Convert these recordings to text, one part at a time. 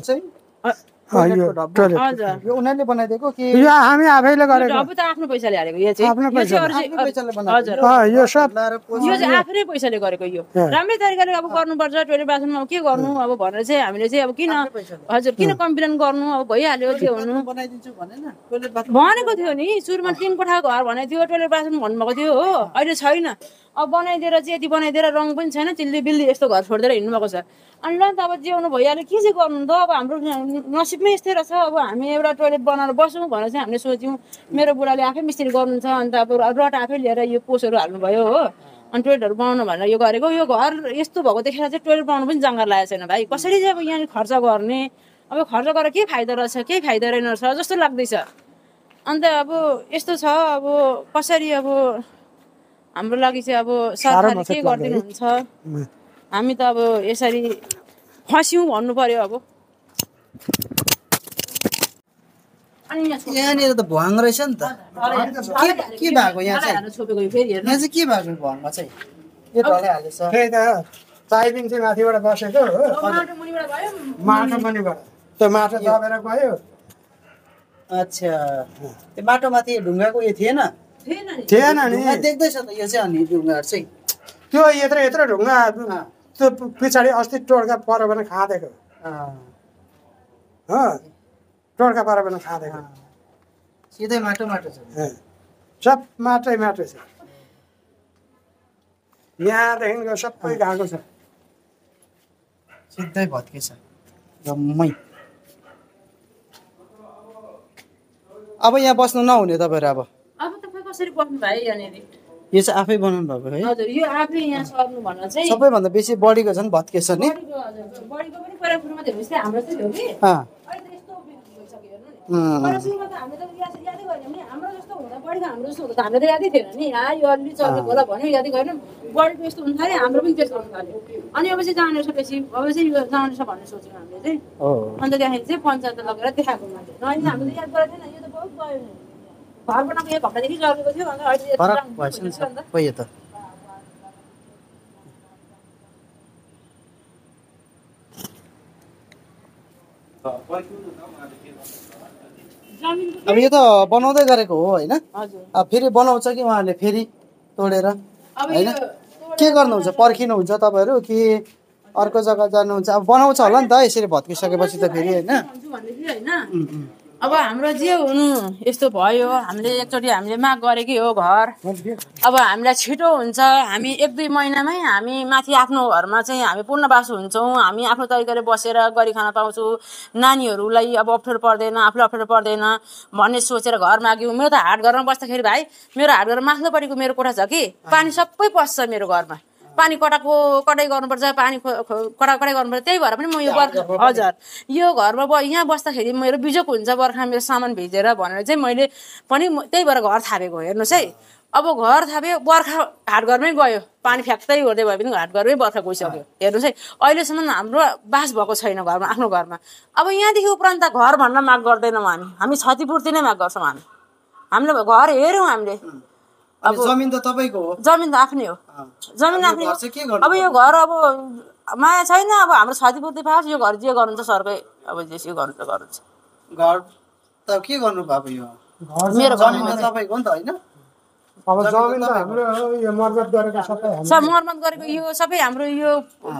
चाहिँ अँ, यो टोइलेटको डब्बा टोइलेट हजुर यो उनीहरूले बनाइदिएको कि यो हामी आफैले गरेको? अब त आफ्नो पैसाले हालेको यो चाहिँ। आफ्नो पैसाले। बनाएको यो सब यो चाहिँ आफ्नै गरेको यो। राम्रै तरिकाले अब गर्नुपर्छ टोइलेट बाथरुममा अब के गर्नु? अब भनेर चाहिँ हामीले चाहिँ अब किन हजुर किन कम्प्लेन गर्नु? अब भइहाल्यो के हुनु। भनेको थियो नि सुरुमा तिन कोठाको घर भनेको थियो टोइलेट बाथरुम भन्नुभएको थियो हो। अहिले छैन। अब बनाइदिएर चाहिँ यति बनाइदिएर रङ पनि छैन चिल्ली बिल्ली यस्तो घर छोडिदिएर हिँड्नु भएको छ। अनि ल त अब जिउनु भइहाल्यो के चाहिँ गर्नु त अब हाम्रो नसिबमै यस्तै रहेछ। अब हामी एउटा टोइलेट बनाएर बसौँ भनेर चाहिँ हामीले सोच्यौँ मेरो बुढाले आफै मिस्त्री गर्नुहुन्छ अन्त अब रट आफै लिएर यो पोसहरू हाल्नुभयो हो। अनि टोइलेटहरू बनाउनु भनेर यो गरेको। यो घर यस्तो भएको देखेर चाहिँ टोइलेट बनाउनु पनि जङ्गर लागेको छैन भाइ। कसरी चाहिँ अब यहाँ खर्च गर्ने? अब खर्च गरेर के फाइदा रहेछ? केही फाइदा रहेन रहेछ? जस्तो लाग्दैछ। अन्त अब यस्तो छ अब कसरी अब हाम्रो लागि चाहिँ अब सरकारले के। गरिदिनुहुन्छ? हामी त अब यसरी फस्यौँ भन्नु पर्यो अब। अनि यहाँ छोपेको- यहाँनिर त भुवाङ रहेछ नि त। के भएको यहाँ चाहिँ? छोपेको यो फेरि हेर्नु। यहाँ चाहिँ के भएको भुवाङमा चाहिँ? यो ढलै हालेछ त्यही त चाइदिन चाहिँ माथिबाट बसेको हो। माटो मुनिबाट भयो माटो मुनिबाट। त्यो माटो दबेर गयो। अच्छा। त्यो बाटोमाथि ढुङ्गाको यो थिएन? थिएन नि। देख्दैछ त यो चाहिँ अनि ढुङ्गाहरू चाहिँ। त्यो यत्रो यत्रो ढुङ्गा त्यो पछाडि अस्ति टोड्का भने खाँदेको। हो। टोड्का पऱ्यो भने खाँदेको सिधै माटो माटो छ। सब माटै माटो छ। यहाँदेखिको सबै गएको छ। सिधै भत्केछ जम्मै। अब यहाँ बस्नु नहुने तपाईँहरू अब। कसरी बस्नु भयो यहाँनिर? यो चाहिँ आफै बनाउनु भएको है हजुर यो आफै यहाँ सर्नु भनेर चाहिँ सबैभन्दा बेसी झन् भत्केछ नि। बढीको पनि जस्तै हाम्रो चाहिँ थियो कि। अहिले त यस्तो भइसक्यो हेर्नु नि। उम्, पहिला सुरुमा त हामीले त याद गरेनौँ नि। हाम्रो जस्तो हुँदा बढीको हाम्रो जस्तो हुँदा त हामीले त यादै थिएन नि। आ यो अलि चल्ने होला भन्यो यादै गरेनौँ। बढीको यस्तो हुन थाल्यो हाम्रो पनि त्यस्तो हुन थाल्यो अनि अब चाहिँ जाने बेसी अब चाहिँ यो जाने रहेछ भन्ने सोच्यौँ हामीले चाहिँ। हो। अन्त त्यहाँदेखि चाहिँ पञ्चायत लगेर देखाएको मान्छे। नभए हामीले याद गरेको थिएन यो त बहुत गयो फरक भएछ नि। सबै यो त अब यो त बनाउँदै गरेको हो होइन फेरि बनाउँछ कि उहाँहरूले फेरि तोडेर होइन के गर्नुहुन्छ पर्खिनुहुन्छ तपाईँहरू कि अर्को जग्गा जानुहुन्छ अब बनाउँछ होला नि त यसरी भत्किसकेपछि त फेरि होइन अब हाम्रो जे हुनु यस्तो भयो। हामीले एकचोटि हामीले माग गरेकै हो घर। अब हामीलाई छिटो हुन्छ। हामी एक दुई महिनामै हामी माथि आफ्नो घरमा चाहिँ हामी पूर्णवास हुन्छौँ। हामी आफ्नो तरिकाले बसेर गरी खान पाउँछौँ। नानीहरूलाई अब अप्ठ्यारो पर्दैन आफूलाई अप्ठ्यारो पर्दैन भन्ने सोचेर घर माग्यौँ। मेरो त हाट घरमा बस्दाखेरि भाइ मेरो हाट घरमा माथिल्लोपट्टिको मेरो कोठा छ कि? पानी सबै पस्छ मेरो घरमा। पानी कटाको कटाइ गर्नुपर्छ पानी कटा कटाइ गर्नुपर्छ त्यही भएर पनि म यो हजुर। यो घरमा ब यहाँ बस्दाखेरि मेरो बिजोक हुन्छ बर्खा मेरो सामान भिजेर भनेर चाहिँ मैले पनि त्यही भएर घर थापेको हेर्नुहोस् है। अब घर थाप्यो बर्खा हाट घरमै गयो। पानी फ्याक्दै गर्दै भए पनि हाट घरमै बर्खा गइसक्यो। हेर्नुहोस् है। अहिलेसम्म हाम्रो बास भएको छैन घरमा आफ्नो घरमा। अब यहाँदेखि उपरान्त घर भन्न माग गर्दैनौँ हामी। हामी क्षतिपूर्ति नै माग गर्छौँ हामी। हामीले घर हेऱ्यौँ हामीले। अब जमिन त तपाईँको हो? जमिन त आफ्नै हो। जमिन आफ्नै हो। अब यो घर अब माया छैन। अब हाम्रो क्षतिपूर्ति पाओस् यो घर जे गर्नुहुन्छ सरकै अब जे गर्नुहुन्छ गर्नुहुन्छ घर त के गर्नु अब यो? मेरो जमिन त तपाईँको हो नि त होइन? अब जमिन त हाम्रो यो मर्मत गरेको सबै हाम्रो सब मर्मत गरेको यो सबै हाम्रो यो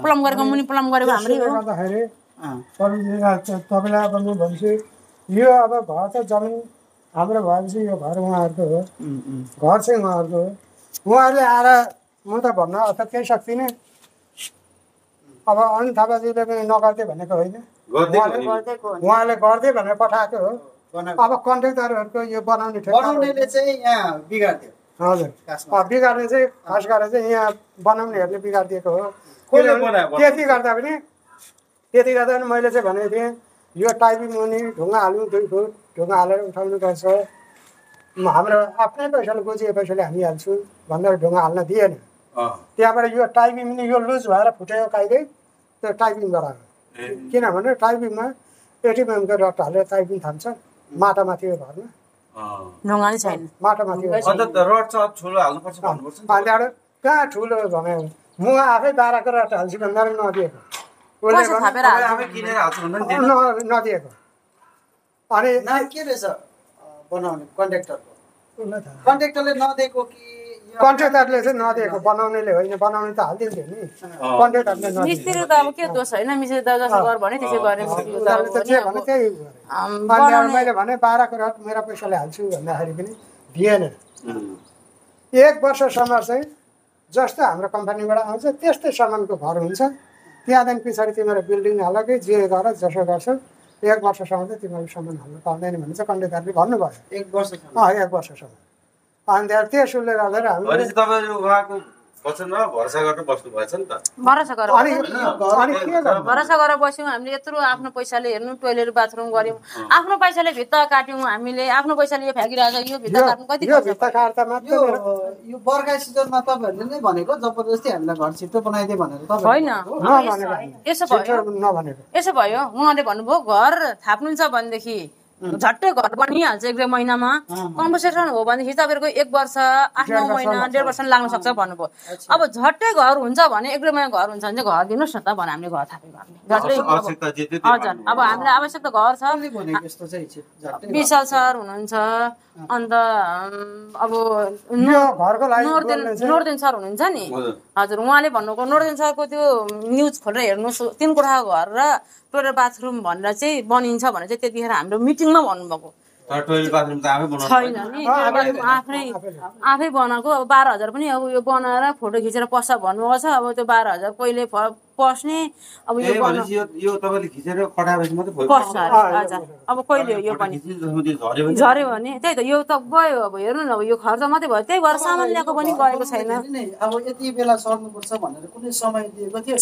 प्लम गरेको मुनि प्लम गरेको हाम्रै हो। तपाईँलाई अब म भन्छु यो अब घर त जमिन हाम्रो भएपछि यो घर उहाँहरूको हो। घर चाहिँ उहाँहरूको हो। उहाँहरूले आएर म त भन्न अर्थात् केही सक्दिनँ। अब अनिल थापाजीले पनि नगर्दै भनेको होइन। उहाँले गर्दै भनेर पठाएको हो। अब कन्ट्रेक्टरहरूको यो बनाउने बनाउनेले चाहिँ यहाँ बिगारिदियो। हजुर। बिगार्ने चाहिँ खास गरेर चाहिँ यहाँ बनाउनेहरूले बिगारिदिएको हो? त्यति गर्दा पनि त्यति गर्दा पनि मैले चाहिँ भनेको थिएँ यो टाइपिङ मुनि ढुङ्गा हाल्नु दुई फुट ढुङ्गा हालेर उठाउनु पर्छ। म हाम्रो आफ्नै पैसाले बुझिए पैसाले हामी हाल्छौँ भनेर ढुङ्गा हाल्न दिएन। त्यहाँबाट यो टाइपिङ मुनि यो लुज भएर फुट्यो काहीँदै त्यो टाइपिङ गराएको किनभने टाइपिङमा एटिएमको रट हालेर टाइपिङ थाल्छ माटामाथि हो घरमा। ढुङ्गा नै छैन। माटामाथि हो अन्त त रड छ ठुलो हाल्नुपर्छ भन्नुपर्छ नि त। अन्त कहाँ ठुलो भने म आफै बाह्रको रट हाल्छु भन्दा पनि नदिएको। भन्दा नदिएको। अनि नाम के रहेछ बनाउने थाहा। कन्ट्र्याक्टरले नदिएको कि कन्ट्र्याक्टरले चाहिँ नदिएको बनाउनेले होइन बनाउने त हालिदिन्थ्यो नि। कन्ट्र्याक्टरले नदिएको। मिस्त्री त अब के दोष होइन? मिस्त्री त जसो गर भने त्यसै गर्ने उनीहरूले त जे भने त्यही अनि मैले भने बाह्रको रात मेरो पैसाले हाल्छु भन्दाखेरि पनि दिएन. एक वर्षसम्म चाहिँ जस्तो हाम्रो कम्पनीबाट आउँछ त्यस्तै सामानको घर हुन्छ। त्यहाँदेखि पछाडि तिमीहरू बिल्डिङ हाल कि जे गर जसो गर्छौ एक वर्षसम्म चाहिँ तिमीहरू सामान हाल्नु पाउँदैन भने चाहिँ कन्ट्र्याक्टरले भन्नुभयो। एक वर्षसम्म। अँ एक वर्षसम्म। अनि त्यहाँ त्यसले गर्दाखेरि वचनमा भरोसा गरेर बस्नु भएछ नि त। भरोसा गरेर अनि बस्यो। भरोसा गरेर हामीले यत्रो आफ्नो पैसाले हेर्नु टोइलेट बाथरुम गऱ्यौँ। आफ्नो पैसाले भित्ता काट्यौँ हामीले आफ्नो पैसाले यो फ्याँकिरहेको छ यो भित्ता काट्नु कति यो खर्च भित्ता काट्दा मात्रै यो मेरो- यो बर्खा सिजनमा तपाईँहरूले नै भनेको जबरजस्ती हामीलाई घर छिटो बनाइदियो भनेर होइन। यसो भयो। यसो भयो। उहाँले भन्नुभयो घर थाप्नुहुन्छ भनेदेखि। झट्टै घर बनिहाल्छ एक डेढ महिनामा। कम्पोसेसन हो भनेदेखि तपाईँहरूको एक वर्ष आठ नौ महिना डेढ वर्ष लाग्न सक्छ भन्नुभयो। अब झट्टै घर हुन्छ भने एक डेढ महिना घर हुन्छ भने चाहिँ घर दिनुहोस् न त भने हामीले घर हामीले झट्टै आवश्यकता त्यो हजुर। अब हामीलाई आवश्यक त घर छ। विशाल सर हुनुहुन्छ। अन्त अब नोर्देन सर हुनुहुन्छ नि। हजुर। उहाँले भन्नुभएको नोर्देन सरको त्यो न्युज खोलेर हेर्नुहोस् तिन कोठाको घर र टोइलेट बाथरुम भनेर चाहिँ बनिन्छ भनेर चाहिँ त्यतिखेर हाम्रो मिटिङमा भन्नुभएको तर टोइलेट बाथरुम त आफै बनाउनु छैन नि आफै आफै बनाएको अब बाह्र हजार पनि अब यो बनाएर फोटो खिचेर पस्छ भन्नुभएको छ अब त्यो बाह्र हजार कहिले पस्ने अब यो यो तपाईँले खिचेर कटाएपछि मात्रै भयो पस्छ हजुर। अब कहिले यो पनि झऱ्यो भने? त्यही त यो त गयो अब हेर्नु न अब यो खर्च मात्रै भयो। त्यही भएर सामान ल्याएको पनि गएको छैन। अब यति बेला सर्नुपर्छ भनेर कुनै समय दिएको थियो।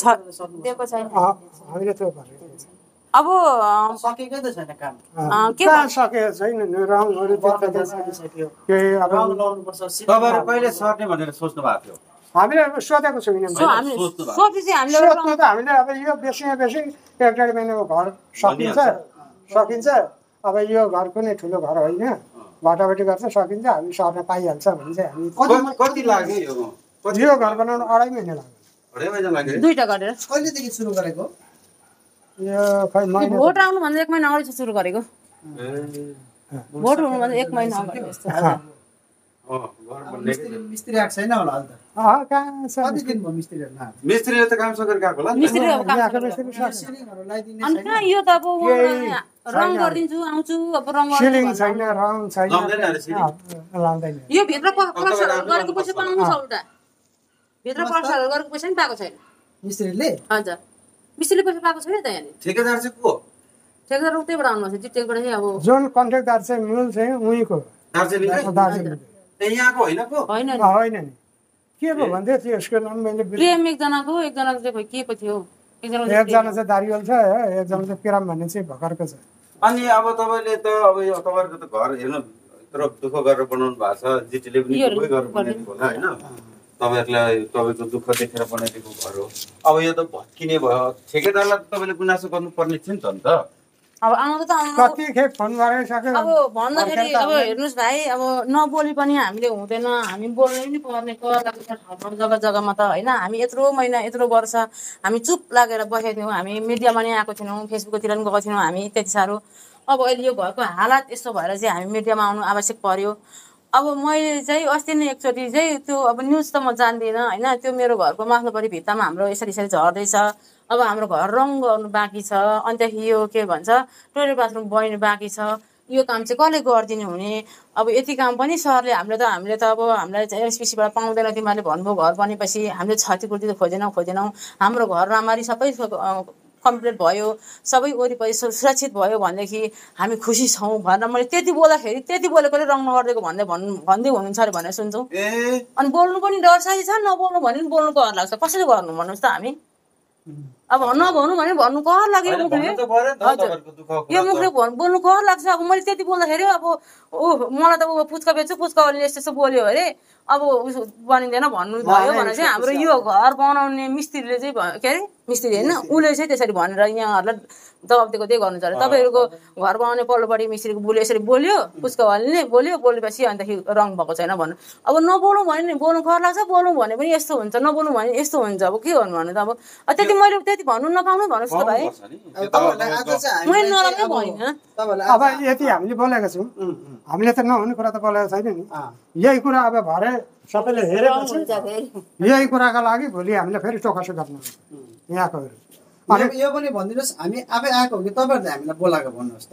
दिएको छैन। हामीले त्यो। अब सकेकै त छैन काम। के कहाँ सकेको छैन केही अब रङ लाउनुपर्छ सिट तपाईँहरू कहिले सर्ने भनेर सोच्नु भएको थियो? हामीले सोधेको छैनौँ सोध्नु त हामीले अब यो बेसीमा बेसी एक डेढ महिनाको घर सकिन्छ। सकिन्छ। अब यो घर कुनै ठुलो घर होइन। भटाभटी गर्छ सकिन्छ। हामी सर्न पाइहाल्छ भने चाहिँ हामी कति- कति लाग्यो यो? घर बनाउनु अढाई महिना लाग्यो अढाई महिना लाग्यो? है? दुईटा गरेर। कहिलेदेखि सुरु गरेको? यो खै भोट आउनुभन्दा एक महिना अगाडि सुरु गरेको। भोट हुनुभन्दा एक महिना अगाडि जस्तो अँ, घर बन्ने। मिस्त्री मिस्त्री आएको छैन होला अहिले त अँ, कहाँ छ कति दिन भयो मिस्त्रीहरू नआएको? मिस्त्रीले त काम सकेर गएको होला नि त। मिस्त्री अब काम यहाँको सुरु मिस्त्री सक्छ। सिलिङहरू लगाइदिने अनि छैन। कहाँ यो त अब रङ। गरिदिन्छु आउँछु अब रङ सिलिङ गरिदिन्छु छैन। रङ लाउँदैन यो भित्र गरेको पैसा पाउनु छ उल्टा भित्र प्लास्टरहरू गरेको पैसा पनि पाएको छैन। मिस्त्रीले? हजुर। मिस्त्रीले पैसा पाएको छैन त यहाँनिर ठेकेदार चाहिँ को? ठेकेदार उतैबाट आउनुभएको छ जिटिएबाट चाहिँ अब जुन कन्ट्र्याक्टर चाहिँ मूल चाहिँ उहीँको। दार्जिलिङ। यहाँको होइन को होइन नि। होइन नि। के पो भन्थ्यो त्यसको नाम मैले। प्रेम एकजनाको एकजनाको चाहिँ खोइ के पो थियो? चाहिँ एकजना चाहिँ दारिवाल छ एकजना चाहिँ पिराम भन्ने चाहिँ भर्खरको छ। अनि अब तपाईँले त अब यो तपाईँहरूको त घर हेर्नु यत्रो दुःख गरेर बनाउनु भएको छ। जिटीले पनि योहरू दुःखै गरेर बनाइदिएको होला होइन। तपाईँहरूलाई तपाईँको दुःख देखेर बनाइदिएको घर हो। अब यो त भत्किने भयो। ठेकेदारलाई त तपाईँले गुनासो गर्नुपर्ने थियो नि त अन्त। अब आउनु। त फोन गरिसक्यो अब भन्दाखेरि अब हेर्नुहोस् भाइ अब नबोली पनि हामीले हुँदैन। हामी बोल्नै पनि पर्ने कर लाग्छ ठाउँ जग्गा जग्गामा त होइन। हामी यत्रो महिना यत्रो वर्ष हामी चुप लागेर बसेको थियौँ हामी मिडियामा नै आएको थिएनौँ फेसबुकतिर पनि गएको थिएनौँ हामी त्यति साह्रो। अब अहिले यो घरको हालत यस्तो भएर चाहिँ हामी मिडियामा आउनु आवश्यक पर्यो। अब मैले चाहिँ अस्ति नै एकचोटि चाहिँ त्यो अब न्युज त म जान्दिनँ होइन। त्यो मेरो घरको माथिल्लोपट्टि भित्तामा हाम्रो यसरी यसरी झर्दैछ। अब हाम्रो घर रङ गर्नु बाँकी छ। अन्तखेरि यो के भन्छ टोइलेट बाथरुम बनिनु बाँकी छ। यो काम चाहिँ कसले गरिदिने हुने? अब यति काम पनि सरले हामीले त हामीले त अब हामीलाई एसपिसीबाट पाउँदैन तिमीहरूले भन्नुभयो घर बनेपछि। हामीले क्षतिपूर्ति त खोजेनौँ खोजेनौँ। हाम्रो घर राम्ररी सबै कम्प्लिट भयो। सबै वरिपरि सुरक्षित भयो भनेदेखि हामी खुसी छौँ भनेर मैले त्यति बोल्दाखेरि त्यति बोलेकोले रङ नगरिदिएको भन्दै भन् भन्दै हुनुहुन्छ अरे भनेर सुन्छौँ। अनि बोल्नु पनि डर साथी छ नबोल्नु भने पनि बोल्नु कर लाग्छ। कसरी गर्नु भन्नुहोस् त हामी। अब नभन्नु भने भन्नु कर लाग्यो मुखले। हजुर। यो मुखले बोल्नु कर लाग्छ। अब मैले त्यति बोल्दाखेरि अब ऊ मलाई त ऊ पुच्का बेच्छु पुच्कावालीले यस्तो यस्तो बोल्यो अरे। अब उसो बनिँदैन भन्नु भयो भने चाहिँ हाम्रो यो घर बनाउने मिस्त्रीले चाहिँ के अरे? मिस्त्री होइन? उसले चाहिँ त्यसरी भनेर यहाँहरूलाई जवाब दिएको त्यही गर्नु छ अरे तपाईँहरूको घर बनाउने पल्लोपट्टि मिस्त्रीको बोल्यो यसरी बोल्यो पुच्कावालीले बोल्यो बोलेपछि अन्तखेरि रङ भएको छैन भन्नु। अब नबोल्नु भने नि बोल्नु कर लाग्छ बोल्नु भने पनि यस्तो हुन्छ नबोल्नु भने यस्तो हुन्छ। अब के गर्नु भन्नु त अब? अब त्यति मैले भन्नु नपाउनु भन्नुहोस् त भाइ। अब मैले नराम्रो यति हामीले बोलेका छौँ। हामीले त नहुने कुरा त बोलेको छैन नि। यही कुरा अब भरे सबैले फेरि। यही कुराका लागि भोलि हामीले फेरि टोकासो गर्नु। यहाँकोहरू अनि यो- यो पनि भनिदिनुहोस् हामी आफै आएको हो कि तपाईँहरूले हामीलाई बोलाएको भन्नुहोस् त।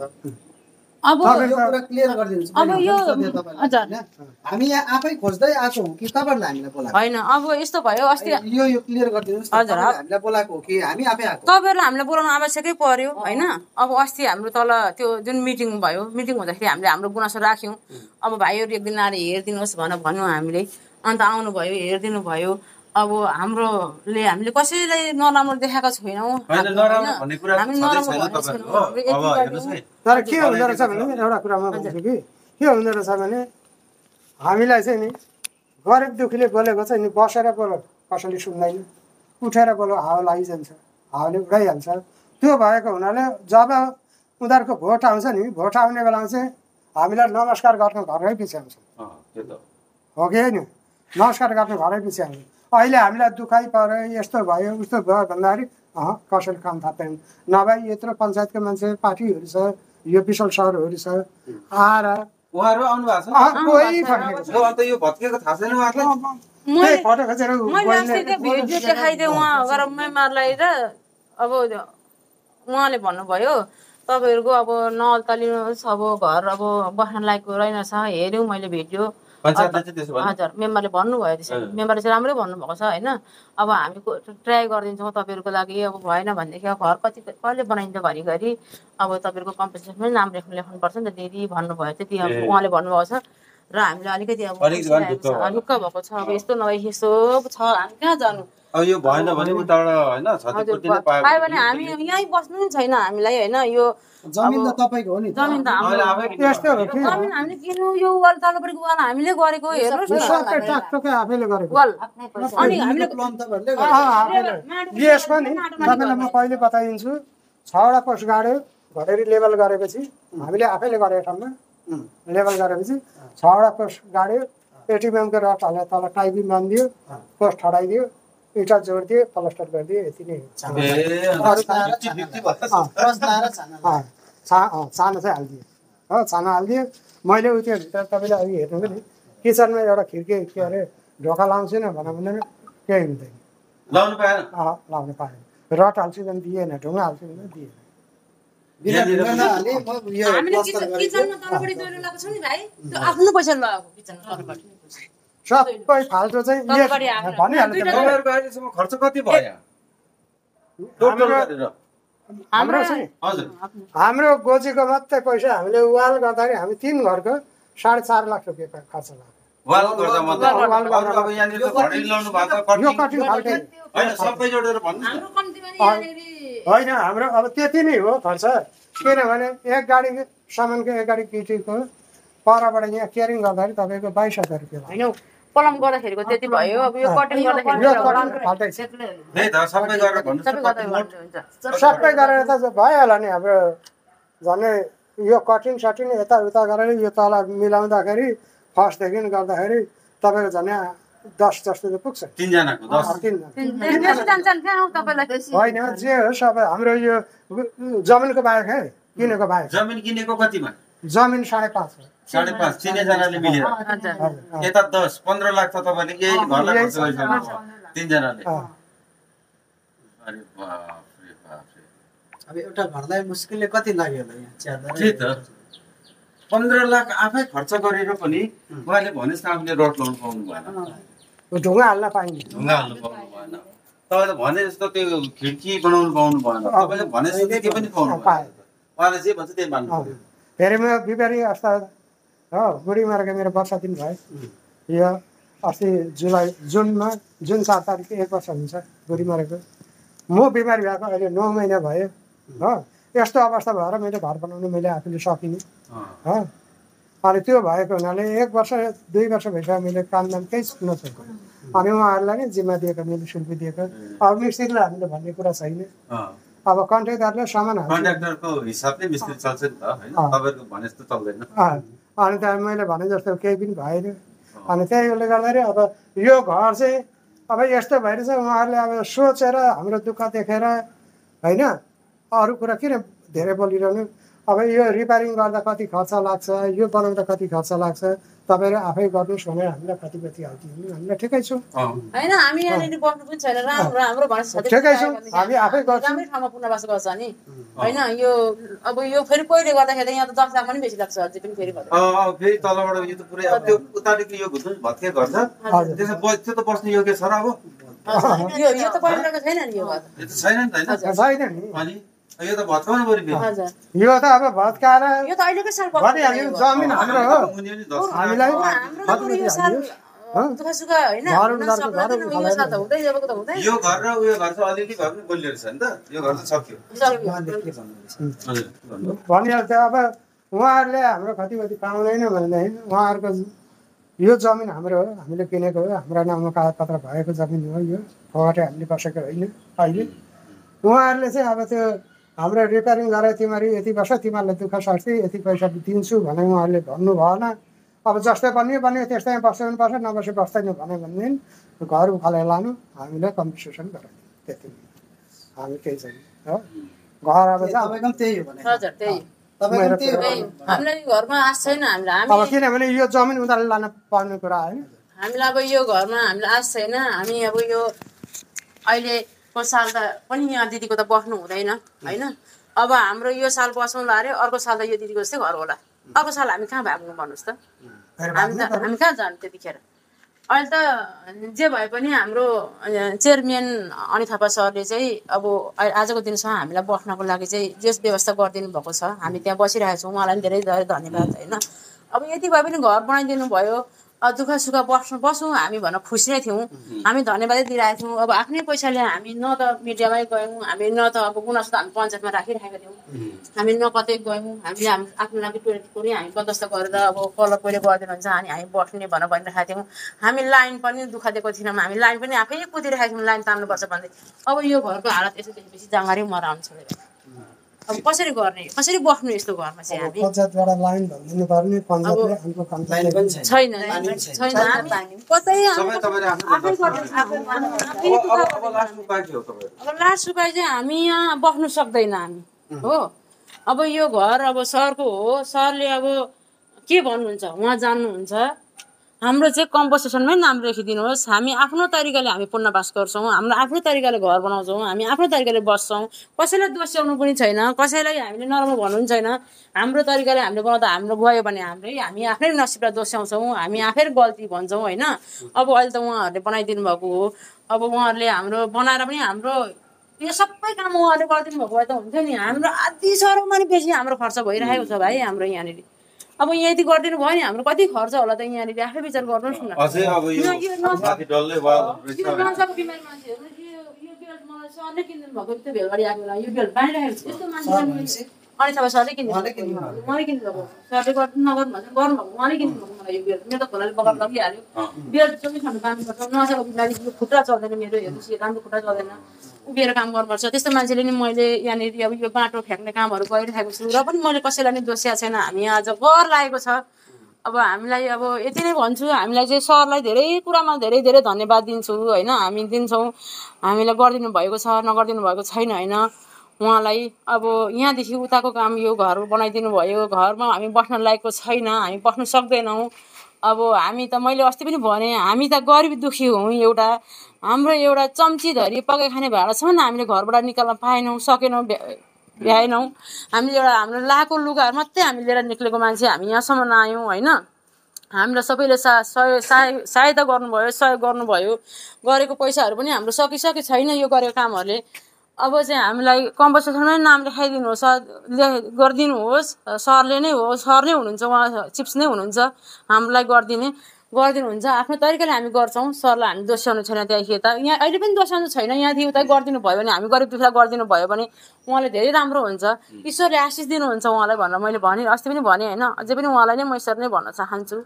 अब यो कुरा क्लियर गरिदिनुहोस्। अब यो- हजुर। हामी यहाँ आफै खोज्दै आएको हौँ कि तपाईँहरूले हामीलाई बोलाएको? होइन अब यस्तो भयो अस्ति यो यो क्लियर गरिदिनुहोस् हजुर, हामीलाई बोलाएको हो कि हामी आफै आएको तपाईँहरूलाई हामीलाई बोलाउनु आवश्यकै पर्यो होइन? अब अस्ति हाम्रो तल त्यो जुन मिटिङ भयो मिटिङ हुँदाखेरि हामीले हाम्रो गुनासो राख्यौँ। अब भाइहरू एक दिन आएर हेरिदिनुहोस् भनेर भन्यौँ हामीले। अन्त आउनुभयो हेरिदिनु भयो अब हाम्रोले हामीले कसैलाई नराम्रो देखाएको छैनौँ। कुरा तर के हुँदो रहेछ भने एउटा कुरामा भन्छु कि के हुँदो रहेछ भने हामीलाई चाहिँ नि गरिब दुःखीले बोलेको चाहिँ नि बसेर बोलो कसैले सुन्दैन उठेर बोलो हावा लागिजान्छ हावाले उडाइहाल्छ। त्यो भएको हुनाले जब उनीहरूको भोट आउँछ नि भोट आउने बेलामा चाहिँ हामीलाई नमस्कार गर्न घरमै पछि आउँछ अँ, त्यो त हो। कि होइन? नमस्कार गर्न घरै पछि आउँछ अहिले हामीलाई दुखाइ पऱ्यो यस्तो भयो उस्तो भयो भन्दाखेरि अँ कसैले काम थाप्दैन नभए यत्रो पञ्चायतको मान्छे पार्टीहरू छ यो विशाल सहरहरू छ आएर उहाँहरू आउनु भएको अब उहाँले भन्नुभयो तपाईँहरूको अब नल तलिनुहोस् अब घर अब बस्न लायकको रहेनछ हेऱ्यौँ मैले भिडियो। चाहिँ? हजुर मेम्बरले भन्नुभयो त्यसरी मेम्बरले चाहिँ राम्रै भन्नुभएको छ होइन अब हामी ट्राई गरिदिन्छौँ तपाईँहरूको लागि अब भएन भनेदेखि अब घर कति कहिले बनाइन्छ घरिघरि अब तपाईँहरूको कम्पनसेसनमै नाम लेख्नु लेख्नुपर्छ नि त दिदी भन्नुभयो ए। उहाँले भन्नुभएको छ र हामीले अलिकति अब ढुक्क भएको छ। अब यस्तो नभए यस्तो छ। हामी कहाँ जानु? अब यो भएन भने पायो भने हामी यहीँ बस्नु नि छैन हामीलाई होइन? यो जमिन त तपाईँको हो नि त। जमिन त अहिले हाम्रो आफै किन्नु यस्तो हो कि? जमिन हामीले किन्नु यो वाल तलपट्टिको वाल हामीले गरेको हेर्नुहोस् न। कहिले बताइदिन्छु। छवटा पोस्ट गाड्यो घडेरी लेभल गरेपछि हामीले आफैले गरेको ठाउँमा। उम्, लेभल गरेपछि छवटा पोस्ट गाड्यो एटिएमको रड हालेर तल टाइपी बानिदियो पोस्ट हटाइदियो इँटा जोडिदियो प्लास्टर गरिदियो यति नै छाना चाहिँ हालिदियो हो छाना हालिदियो मैले उ त्यो भित्र तपाईँले अघि हेर्नु नि किचनमा एउटा खिड्की के अरे ढोका लाउँछु न भनौँ भने केही हुँदैन लाउनु पाएन लाउनु पाएन रड हाल्छु भने दिएन ढुङ्गा हाल्छु भने दिएन आफ्नो पैसा लगाएको सबै फाल्टो चाहिँ। भनिहाल्नु खर्च कति भयो हाम्रो- हाम्रो गोजीको मात्रै पैसा हामीले वाल गर्दाखेरि हामी तिन घरको साढे चार लाख रुपियाँ खर्च लाग्यो। वाल गर्दा अब यहाँनिर लाउनु भएको यो कटिङ होइन सबै जोडेर भन्नु हाम्रो होइन अब त्यति नै हो खर्च। किनभने एक गाडी सामानको एक गाडी किटीको परबाट यहाँ केयरिङ गर्दाखेरि तपाईँको बाइस हजार रुपियाँ होइन पलम गर्दाखेरिको त्यति भयो। अब यो कटिङ गर्दाखेरि गरेर सबै गरेर त भइहाल्यो नि हाम्रो झन् यो कटिङ सटिङ यताउता गरेर यो तल मिलाउँदाखेरि फर्स्टदेखि गर्दाखेरि तपाईँको झन् दस जस्तो त पुग्छ होइन जे हो सबै हाम्रो यो जमिनको बाहेक है किनेको बाहेक जमिन किनेको कतिमा जमिन साढे पाँच हो साढे पाँच तिनजनाले मिलेर हजुर हजुर यता दस पन्ध्र लाख त तपाईँले यही घरलाई खर्च गरिसक्नु तिनजनाले अँ। अरे बाफ्रे बाफ्रे अब एउटा घरलाई मुस्किलले कति लाग्यो होला यहाँ च्यादर त्यही त पन्ध्र लाख आफै खर्च गरेर पनि उहाँले भनेस् न आफूले रड लाउनु पाउनु भएन। ढुङ्गा हाल्न पाइने ढुङ्गा हाल्नु पाउनु भएन। तपाईँले भने जस्तो त्यो खिड्की बनाउनु पाउनु भएन। तपाईँले भने जस्तो त्यो पनि पाउनु उहाँले जे भन्छ त्यही मान्नु पर्यो फेरि म बिमारी अवस्था हो बुढी मरेको मेरो वर्ष दिन भयो। यो अस्ति जुलाई जुनमा जुन चार तारिक एक वर्ष हुन्छ बुढी मरेको म बिमारी भएको अहिले नौ महिना भयो हो। यस्तो अवस्था भएर मैले घर बनाउनु मैले आफूले सकिनँ। हो। अनि त्यो भएको हुनाले एक वर्ष दुई वर्ष भइसक्यो मैले कामदाम केही छुट्न सकेँ अनि उहाँहरूलाई नै जिम्मा दिएको मैले शुल्क दिएको। अब मिस्त्रीलाई हामीले भन्ने कुरा छैन। अब कन्ट्रेक्टरले सामान अनि त मैले भने जस्तो केही पनि भएन। अनि त्यहीले गर्दाखेरि अब यो घर चाहिँ अब यस्तो भइरहेछ उहाँहरूले अब सोचेर हाम्रो दुःख देखेर होइन? अरू कुरा किन धेरै बोलिरहनु? अब यो रिपेयरिङ गर्दा कति खर्च लाग्छ? यो बनाउँदा कति खर्च लाग्छ? तपाईँहरू आफै गर्नुहोस् भनेर हामीलाई कति कति हालिदिनु हामीलाई ठिकै छु। अँ। होइन हामी यहाँनिर बस्नु पनि छैन। राम्रो हाम्रो भने सधैँ ठिकै छ, हामी आफै गर्छौँ। राम्रै ठाउँमा पुनर्वास गर्छ नि। होइन यो अब यो फेरि पहिले गर्दाखेरि यहाँ त दस लाख पनि बेसी लाग्छ अझै पनि फेरि गर्दा। अँ, अँ, फेरि तलबाट यो त पुरै अब त्यो उतादेखि यो घुच्नु भत्के घर छ हजुर। त्यसमा बस त्यो त बस्ने योग्य छ र अब। यो यो त पहिलाको छैन नि यो घर। यो त छैन नि त होइन। छैन नि। अनि? यो त भत्काउनु यो अब भत्काएर यो त अहिलेकै साल भनिहाल्यो जमिन हाम्रो हो। हामीलाई यो घर र उयो घर चाहिँ अलिअलि भए पनि बलियो रहेछ नि त। यो घर चाहिँ सक्यो। भनिहाल्छ अब उहाँहरूले हाम्रो कति कति पाउँदैन भनेदेखि उहाँहरूको यो जमिन हाम्रो हो हामीले किनेको हो हाम्रो नाममा कागजपत्र भएको जमिन हो यो फगटे हामीले बसेको होइन अहिले। उहाँहरूले चाहिँ अब त्यो हाम्रो रिपेयरिङ गरेर तिमीहरू यति वर्ष तिमीहरूलाई दुःख सक्छ यति पैसा दिन्छु भने उहाँहरूले भन्नु भएन अब जस्तै बनियो बनियो त्यस्तै बस्नुपर्छ नबसे बस्दैन भन्यो भनेदेखि घर उखालेर लानु हामीले कम्पनसेसन गराइदिउँ त्यति हामी केही छैन हो? घर अब पनि त्यही हो भने। हजुर त्यही। तपाईँको पनि त्यही हो त्यही हामीलाई घरमा आश छैन हामीलाई। अब किनभने यो जमिन उनीहरूले लान पर्ने कुरा होइन। हामीलाई अब यो घरमा हामीलाई आश छैन। हामी अब यो अहिलेको साल त पनि यहाँ दिदीको त बस्नु हुँदैन होइन? अब हाम्रो यो साल बसौँला अरे अर्को साल त यो दिदीको जस्तै घर होला। अर्को साल हामी कहाँ भाग्नु भन्नुहोस् त? हामी त हामी कहाँ जानु त्यतिखेर? अहिले त जे भए पनि हाम्रो चेयरम्यान अनित थापा सरले चाहिँ अब आजको दिनसम्म हामीलाई बस्नको लागि चाहिँ जस व्यवस्था गरिदिनु भएको छ। हामी त्यहाँ बसिरहेको छौँ उहाँलाई पनि धेरै धेरै धन्यवाद होइन? अब यति भए पनि घर बनाइदिनु भयो। दुःख सुख बस्नु बसौँ हामी भन्न खुसी नै थियौँ। हामी धन्यवादै दिइरहेको थियौँ। अब आफ्नै पैसाले हामी न त मिडियामै गयौँ हामी न त अब गुनासो त हामी पञ्चायतमा राखिरहेका थियौँ। हामी न कतै गयौँ हामीले हाम आफ्नो लागि टोइलेट पनि हामी बन्दोबस्त गरेर अब कलर पहिले गरिदिनु हुन्छ अनि हामी बस्ने भनेर भनिरहेका थियौँ। हामी लाइन पनि दुःख दिएको थिएनौँ। हामी लाइन पनि आफै कुदिरहेका थियौँ लाइन तान्नुपर्छ भन्दै। अब यो घरको हालत यसो देखेपछि जाँगरै मर आउनु छोडेर। अब कसरी गर्ने? कसरी बस्नु यस्तो घरमा चाहिँ हामी? पञ्चायतबाट लाइन भनिदिनु पर्ने पञ्चायतले हाम्रो लाइन पनि कम्ती छैन कतै अब लास्ट उपाय चाहिँ हामी यहाँ बस्नु सक्दैन हामी हो। अब यो घर अब सरको हो। सरले अब के भन्नुहुन्छ? उहाँ जान्नुहुन्छ। हाम्रो चाहिँ कम्पोजिसनमै नाम लेखिदिनुहोस् हामी आफ्नो तरिकाले हामी पुनर्वास गर्छौँ हाम्रो आफ्नो तरिकाले घर बनाउँछौँ हामी आफ्नो तरिकाले बस्छौँ। कसैलाई दोस्याउनु पनि छैन कसैलाई हामीले नराम्रो भन्नु पनि छैन। हाम्रो तरिकाले हामीले बनाउँदा हाम्रो गयो भने हाम्रै हामी आफ्नै नसिबलाई दोस्याउँछौँ हामी आफै गल्ती भन्छौँ होइन? अब अहिले त उहाँहरूले बनाइदिनु भएको हो। अब उहाँहरूले हाम्रो बनाएर पनि हाम्रो यो सबै काम उहाँहरूले गरिदिनु भएको भए त हुन्थ्यो नि। हाम्रो आधी सरोमा नि बेसी हाम्रो खर्च भइरहेको छ भाइ हाम्रो यहाँनिर। अब यहाँ यति गरिदिनु भयो नि हाम्रो कति खर्च होला त यहाँनिर? आफै विचार गर्नुहोस् न। किनिदिनु भएको त्यो भेलबाडी आएको बेला यो बेल्ट बाँडिरहेको छ यस्तो मान्छे अनि तपाईँ सरले किनिदिनु भएको उहाँले किनिदिनु भएको सरले गर्नु नगर्नु भन्छ गर्नुभएको उहाँले किनिदिनु भएको मलाई यो बेल्ट मेरो त खोलाले बगाएर लगिहाल्यो। बेल्ट चौबिस घन्टा बाँध्नुपर्छ नसकेको बिमारी यो खुट्टा चल्दैन मेरो। हेर्नुहोस् यो राम्रो खुट्टा चल्दैन। उभिएर काम गर्नुपर्छ। त्यस्तो मान्छेले नि मैले यहाँनिर अब यो बाटो फ्याँक्ने कामहरू गरिरहेको छु। र पनि मैले कसैलाई नि दोस्या छैन। हामी आज कर लागेको छ। अब हामीलाई अब यति नै भन्छु। हामीलाई चाहिँ सरलाई धेरै कुरामा धेरै धेरै धन्यवाद दिन्छु। होइन हामी दिन्छौँ। हामीलाई गरिदिनु भएको छ नगरिदिनु भएको छैन होइन। उहाँलाई अब यहाँदेखि उताको काम यो घर बनाइदिनु भयो। घरमा हामी बस्न लायकको छैन हामी बस्नु सक्दैनौँ। अब हामी त मैले अस्ति पनि भने हामी त गरिब दुखी हौँ एउटा। हाम्रो एउटा चम्चीधरि पकाइ खाने भाँडासम्म हामीले घरबाट निकाल्न पाएनौँ सकेनौँ भ्या- भ्याएनौँ। हामीले एउटा हाम्रो लाएको लुगाहरू मात्रै हामी लिएर निक्लेको मान्छे हामी यहाँसम्म आयौँ होइन? हामीलाई सबैले सा सहयोग सहाय सहायता गर्नुभयो सहयोग गर्नुभयो। गरेको पैसाहरू पनि हाम्रो सकिसके छैन यो गरेको कामहरूले। अब चाहिँ हामीलाई कम्पोजिसनमै नाम लेखाइदिनुहोस् गरिदिनुहोस् सरले नै हो सर नै हुनुहुन्छ उहाँ चिप्स नै हुनुहुन्छ हामीलाई गरिदिने गरिदिनुहुन्छ। आफ्नो तरिकाले हामी गर्छौँ सरलाई हामी दोस्याउनु छैन त्यहाँदेखि यता। यहाँ अहिले पनि दोस्याउनु छैन यहाँदेखि उता गरिदिनु भयो भने हामी गरिब दुःखलाई गरिदिनु भयो भने उहाँले धेरै राम्रो हुन्छ। ईश्वरले आशिष दिनुहुन्छ उहाँलाई भनेर मैले भने अस्ति पनि भने होइन अझै पनि उहाँलाई नै म यसरी नै भन्न चाहन्छु।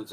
हुन्छ।